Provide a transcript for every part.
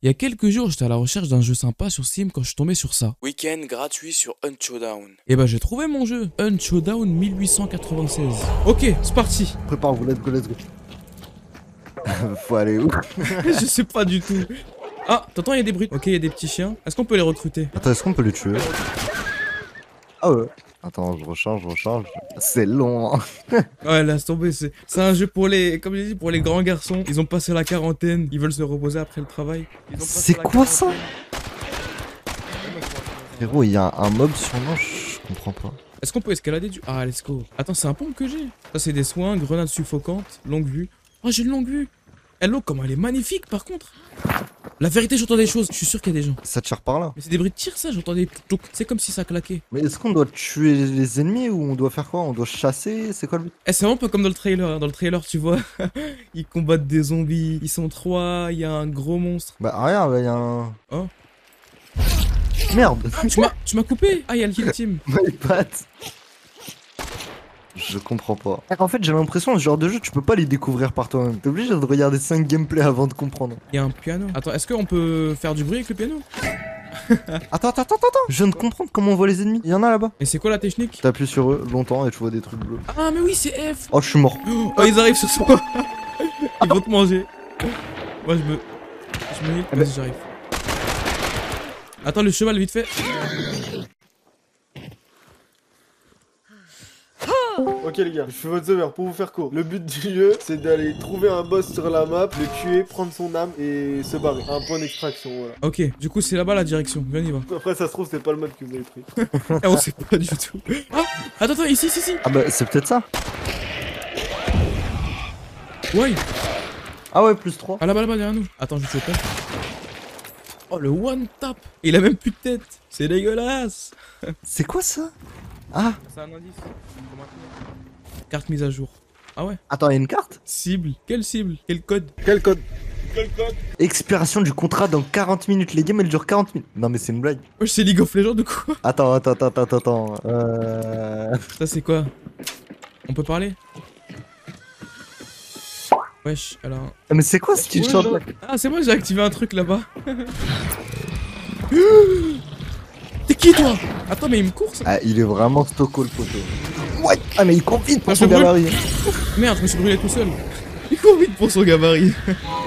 Il y a quelques jours, j'étais à la recherche d'un jeu sympa sur Steam quand je suis tombé sur ça. Week-end gratuit sur Hunt Showdown. Et bah j'ai trouvé mon jeu, Hunt Showdown 1896. Ok, c'est parti. Prépare-vous, let's go, let's go. Faut aller où? Je sais pas du tout. Ah, t'entends, il y a des bruits. Ok, il y a des petits chiens. Est-ce qu'on peut les recruter? Attends, est-ce qu'on peut les tuer? Ah ouais. Attends, je recharge, je recharge. C'est long. hein. Ouais, laisse tomber, c'est c'est un jeu pour les, comme j'ai dit, pour les grands garçons. Ils ont passé la quarantaine, ils veulent se reposer après le travail. C'est quoi ça. Frérot, il y a un mob sur moi, je comprends pas. Est-ce qu'on peut escalader du... Ah, let's go. Attends, c'est un pompe que j'ai. Ça, c'est des soins, grenades suffocantes, longue vue. Oh, j'ai une longue vue. Hello, comment elle est magnifique, par contre. La vérité, j'entends des choses. Je suis sûr qu'il y a des gens. Ça tire par là. Mais c'est des bruits de tir, ça. J'entends des... touc. C'est comme si ça claquait. Mais est-ce qu'on doit tuer les ennemis ou on doit faire quoi? On doit chasser? C'est quoi le but? Eh, c'est vraiment pas comme dans le trailer. hein. Dans le trailer, tu vois, ils combattent des zombies. Ils sont trois. Il y a un gros monstre. Bah rien, bah, il y a un... Oh. Merde Tu m'as, tu m'as coupé? Ah, il y a le kill team. My bad Je comprends pas. En fait, j'ai l'impression, ce genre de jeu, tu peux pas les découvrir par toi-même. T'es obligé de regarder 5 gameplays avant de comprendre. Il y a un piano. Attends, est-ce qu'on peut faire du bruit avec le piano? Attends, attends, attends, attends Je viens de comprendre comment on voit les ennemis. Il y en a là-bas. Et c'est quoi la technique? T'appuies sur eux longtemps et tu vois des trucs bleus. Ah, mais oui, c'est F. Oh, je suis mort. Oh, ils arrivent sur soi. ils vont te manger. Moi, je me. Je me heal. Ah bah- Vas-y, j'arrive. Attends, le cheval, vite fait. Ok les gars, je fais votre sauveur pour vous faire court. Le but du jeu, c'est d'aller trouver un boss sur la map, le tuer, prendre son âme et se barrer. Un point d'extraction, voilà. Ok, du coup, c'est là-bas la direction. Viens, y va. Après ça se trouve c'est pas le mode que vous avez pris. Ah, on sait pas du tout. Ah Attends, attends, ici, ici, ici. Ah bah, c'est peut-être ça. Ouais. Ah ouais, plus 3. Ah, là-bas, là-bas, derrière nous. Attends, je te tape. Oh, le one tap. Il a même plus de tête. C'est dégueulasse. C'est quoi ça? Ah C'est un indice. Carte mise à jour. Ah ouais Attends, il y a une carte? Cible. Quelle cible? Quel code? Quel code? Expiration du contrat dans 40 minutes. Les games, elles durent 40 minutes. Non, mais c'est une blague. Oh, c'est League of Legends ou quoi Attends, attends, attends, attends, attends. Euh... Ça, c'est quoi? On peut parler? Wesh, alors. Ah, Mais c'est quoi ce petit là? Ah, c'est moi, j'ai activé un truc là-bas. Qui toi Attends, mais il me course Ah, il est vraiment stocko le poteau. Ouais Ah, mais il court vite pour Ah, son brûle. gabarit. Merde, je me suis brûlé tout seul. Il court vite pour son gabarit.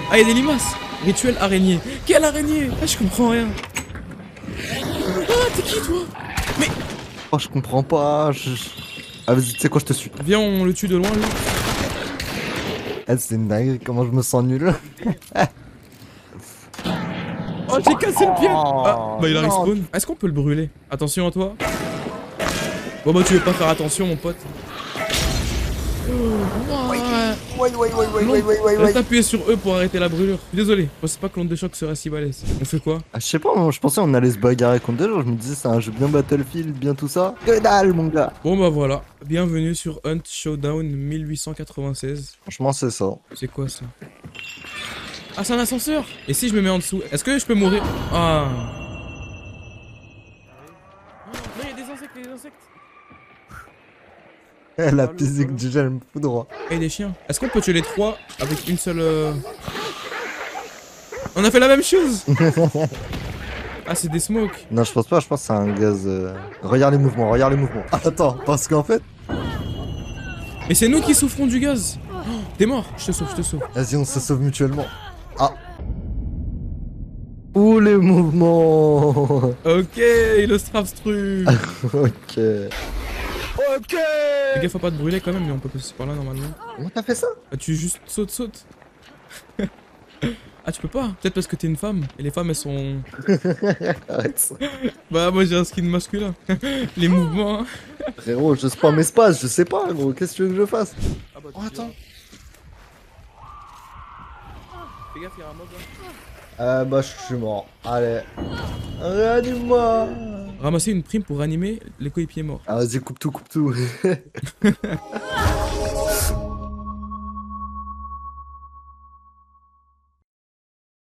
Ah, il y a des limaces. Rituel araignée. Quelle araignée Ah, je comprends rien. Ah, t'es qui toi Oh, je comprends pas. je- Ah, vas-y, tu sais quoi, je te suis. Viens, on le tue de loin, lui. Ah, c'est une dinguerie, comment je me sens nul. Oh, j'ai cassé le pied Ah, bah il a respawn. Est-ce qu'on peut le brûler? Attention à toi. Bon bah tu veux pas faire attention mon pote. Ouais. Ouais, ouais, sur E pour arrêter la brûlure. Désolé, je pensais pas que l'onde de choc serait si balèze. On fait quoi? Ah, je sais pas, moi, je pensais on allait se bagarrer contre des gens. Je me disais, c'est un jeu bien Battlefield, bien tout ça. Que dalle, mon gars. Bon bah voilà, bienvenue sur Hunt Showdown 1896. Franchement, c'est ça. C'est quoi ça? Ah c'est un ascenseur Et si je me mets en dessous, est-ce que je peux mourir? Ah Oh, Non, il y a des insectes, il y a des insectes La physique du elle me fout droit. Et des chiens. Est-ce qu'on peut tuer les trois avec une seule... euh, On a fait la même chose Ah c'est des smokes Non, je pense pas, je pense que c'est un gaz. euh, Regarde les mouvements, regarde les mouvements. Attends, parce qu'en fait, Mais c'est nous qui souffrons du gaz Oh, T'es mort Je te sauve, je te sauve. vas-y, on se sauve mutuellement. Ah. Ouh, les mouvements. Ok, le Strafstru ok. Ok. Fais gaffe à pas te brûler quand même, mais on peut passer par là normalement. Comment t'as fait ça? Ah, tu juste sautes, sautes. ah, tu peux pas Peut-être parce que t'es une femme. Et les femmes, elles sont... Arrête ça. Bah, moi j'ai un skin masculin. les mouvements... Frérot, je spam espace, je sais pas, gros. Qu'est-ce que tu veux que je fasse? Bah, Oh, attends. Fais gaffe, y'a un mob là. Euh, bah, je suis mort. Allez. Réanime-moi. Ramasser une prime pour animer les coéquipiers morts. Ah, vas-y, coupe tout, coupe tout.